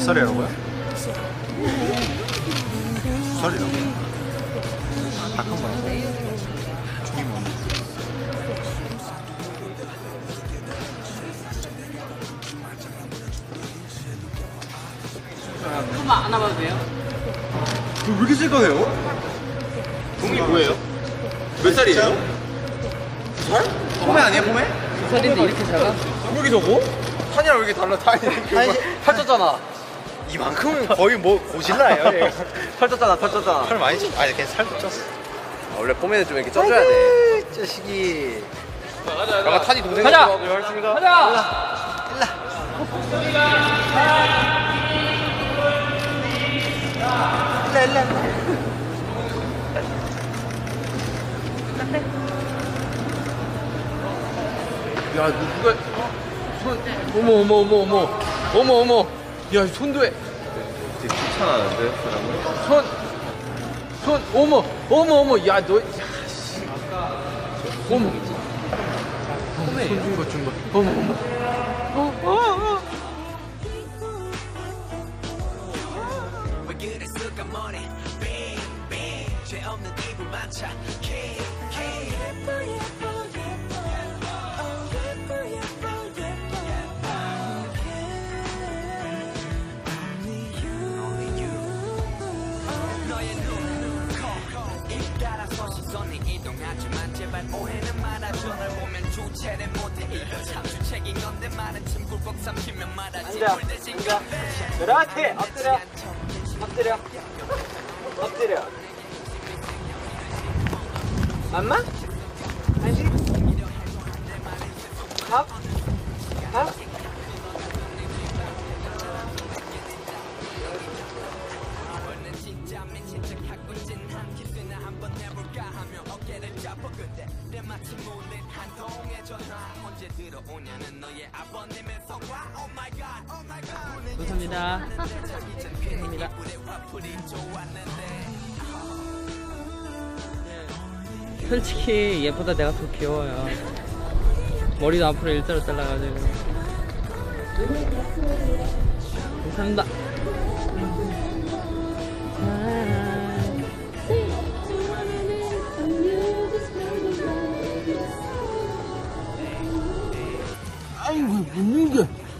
살이라고요? 두 살이라고요? 다큰 거라고? 중이 뭐 조금만 안아봐도 돼요? 왜 이렇게 찔거해요? 동이 뭐예요? 몇 살이에요? 포메 아니에요 포메? 두 살인데 이렇게 작아? 여기 저거? 탄이랑 왜 이렇게 달라? 탄이 펼쳤잖아. 이만큼은 거의 뭐 고질라예요 얘. 펼쳤잖아, 펼쳤잖아. 살 많이 쪘 아니 그냥 살도 쪘어 아, 원래 폼에는 좀 이렇게 쪄줘야 돼. 자식이 아까 탄이 동생 가자! 같다고 했습니다. 가자! 야, 누가 손 어머 어머 어머 어머 어머 어머 야 손도 해. 되게 귀찮아하는데 사람은 손, 손, 어머, 어머, 어머, 야, 너, 야, 씨. 어머. 손준 것, 준 것. 어머, 어머. 어, 어, 어. 없는 이불 만차 하지만 오해는 말아줘 널 보면 주체를 못해 이거 참 주책인 건데 말은 침 굴곡 삼키면 말하지 물 대신 그렇지! 엎드려! 엎드려! 엎드려! 한식? 밥? 밥? 잡아 그때 때마침 울린 한 통의 전화 언제 들어오냐는 너의 아버님의 성화 Oh my god, oh 감사합니다. 감사합니다. 솔직히 얘보다 내가 더 귀여워요. 머리도 앞으로 일자로 잘라가지고. 감사합니다. 음.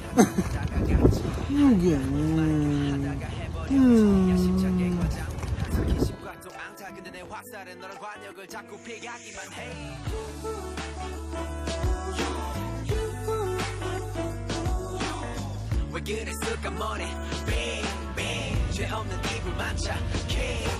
너랑 관역을 자꾸 피하기만 해왜 그래 쓸까 머리 빙빙 죄 없는 이불 만차 K